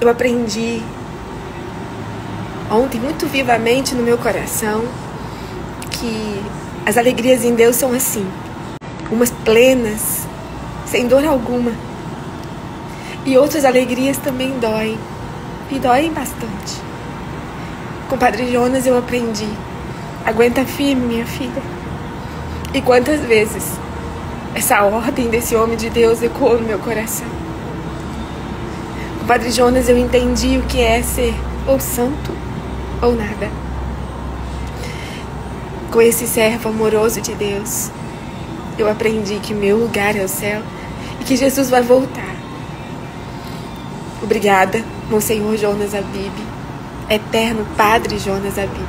Eu aprendi ontem muito vivamente no meu coração que as alegrias em Deus são assim, umas plenas, sem dor alguma. E outras alegrias também doem, e doem bastante. Com o Padre Jonas eu aprendi. Aguenta firme, minha filha. E quantas vezes essa ordem desse homem de Deus ecoou no meu coração. Padre Jonas eu entendi o que é ser ou santo ou nada. Com esse servo amoroso de Deus, eu aprendi que meu lugar é o céu e que Jesus vai voltar. Obrigada, Monsenhor Jonas Abib, eterno Padre Jonas Abib.